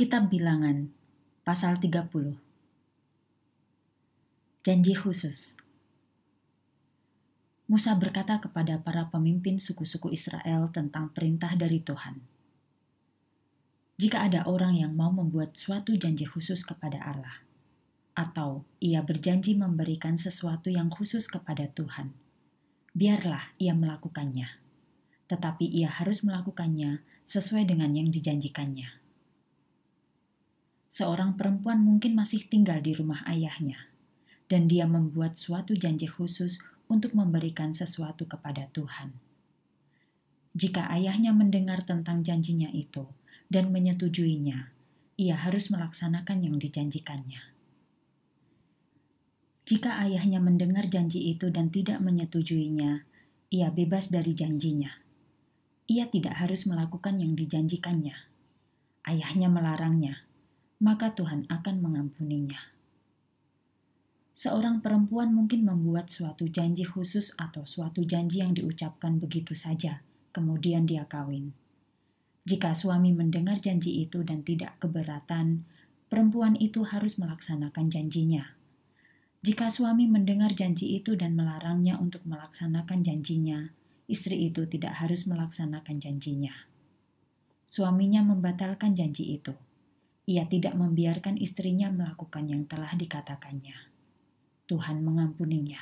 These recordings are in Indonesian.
Kitab Bilangan pasal 30 Janji khusus Musa berkata kepada para pemimpin suku-suku Israel tentang perintah dari Tuhan. Jika ada orang yang mau membuat suatu janji khusus kepada Allah, atau ia berjanji memberikan sesuatu yang khusus kepada Tuhan, biarlah ia melakukannya. Tetapi ia harus melakukannya sesuai dengan yang dijanjikannya. Seorang perempuan mungkin masih tinggal di rumah ayahnya, dan dia membuat suatu janji khusus untuk memberikan sesuatu kepada Tuhan. Jika ayahnya mendengar tentang janjinya itu dan menyetujuinya, ia harus melaksanakan yang dijanjikannya. Jika ayahnya mendengar janji itu dan tidak menyetujuinya, ia bebas dari janjinya. Ia tidak harus melakukan yang dijanjikannya. Ayahnya melarangnya, maka Tuhan akan mengampuninya seorang perempuan mungkin membuat suatu janji khusus atau suatu janji yang diucapkan begitu saja, kemudian dia kawin. Jika suami mendengar janji itu dan tidak keberatan, perempuan itu harus melaksanakan janjinya. Jika suami mendengar janji itu dan melarangnya untuk melaksanakan janjinya, istri itu tidak harus melaksanakan janjinya. Suaminya membatalkan janji itu. Ia tidak membiarkan istrinya melakukan yang telah dikatakannya. Tuhan mengampuninya.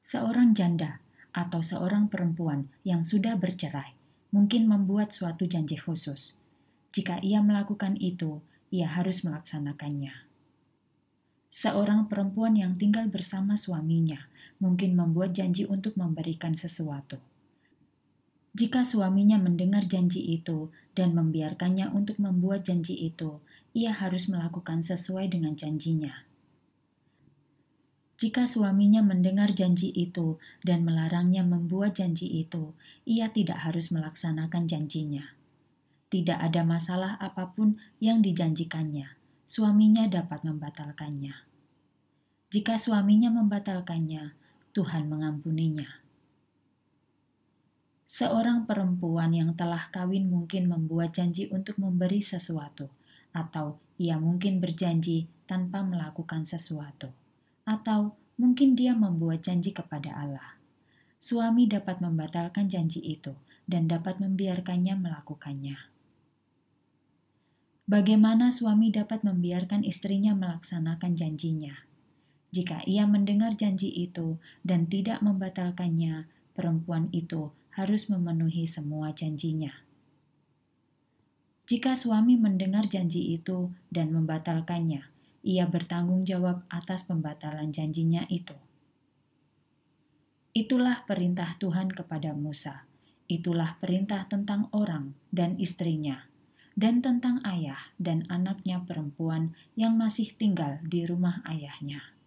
Seorang janda atau seorang perempuan yang sudah bercerai mungkin membuat suatu janji khusus. Jika ia melakukan itu, ia harus melaksanakannya. Seorang perempuan yang tinggal bersama suaminya mungkin membuat janji untuk memberikan sesuatu. Jika suaminya mendengar janji itu dan membiarkannya untuk membuat janji itu, ia harus melakukan sesuai dengan janjinya. Jika suaminya mendengar janji itu dan melarangnya membuat janji itu, ia tidak harus melaksanakan janjinya. Tidak ada masalah apa pun yang dijanjikannya, suaminya dapat membatalkannya. Jika suaminya membatalkannya, Tuhan mengampuninya. Seorang perempuan yang telah kawin mungkin membuat janji untuk memberi sesuatu atau ia mungkin berjanji tanpa melakukan sesuatu, atau mungkin dia membuat janji kepada Allah. Suami dapat membatalkan janji itu dan dapat membiarkannya melakukannya. Bagaimana suami dapat membiarkan istrinya melaksanakan janjinya? Jika ia mendengar janji itu dan tidak membatalkannya, perempuan itu harus memenuhi semua janjinya. Jika suami mendengar janji itu dan membatalkannya, ia bertanggung jawab atas pembatalan janjinya itu. Itulah perintah Tuhan kepada Musa. Itulah perintah tentang orang dan istrinya, dan tentang ayah dan anaknya perempuan yang masih tinggal di rumah ayahnya.